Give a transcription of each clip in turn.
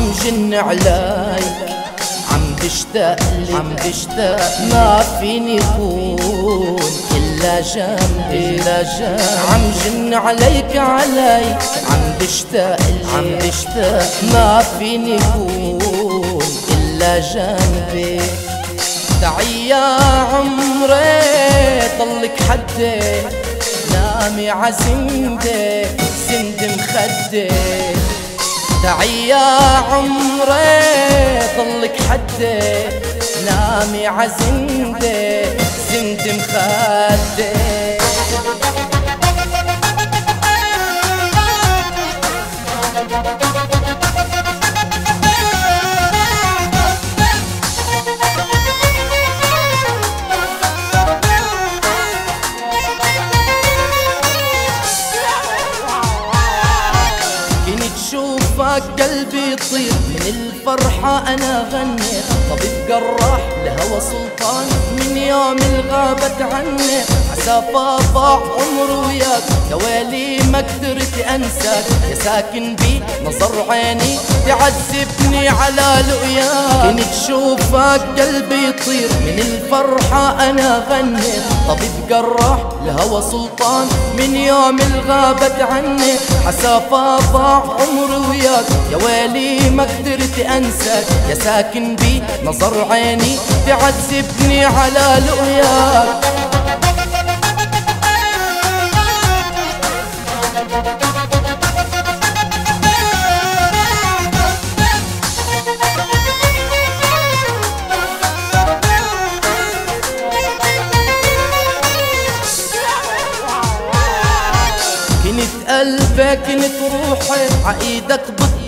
جن عليك عم بشتاق لك عم بشتاق ما فيني كون إلا جنبي. إلا جنبي. عم جن عليك عليك عم بشتاق لك عم بشتاق ما فيني كون إلا جنبي. تعي يا عمري ضلك حدي. نامي عزمدي سند مخدي. تعي يا عمري ضلك حدي نامي عزمدي سند مخدي. قلبي يطير. من الفرحة أنا غنيت. طبيب جراح لهوى سلطان. من يوم الغابة عني. عسى ضاع عمره وياك. دوالي ما قدرت أنساك. يا ساكن بي نظر عيني تعذبني على لقياك كنت تشوفك قلبي يطير. من الفرحة أنا غنيت طبيب جراح لهوى سلطان. من يوم الغابة عني. عسى ضاع عمري وياك. يا ويلي ما قدرت أنساك. يا ساكن بي نظر عيني تعذبني على لقياك كنت قلبك كنت روحي عقيدك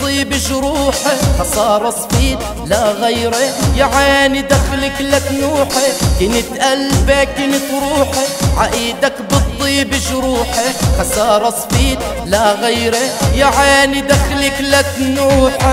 بالطيب جروحي خسارة صفيد لا غيري يا عيني دخلك لتنوحي كنت قلبك كنت روحي عقيدك بالطيب جروحي خسارة صفيد لا غيري يا عيني دخلك لتنوحي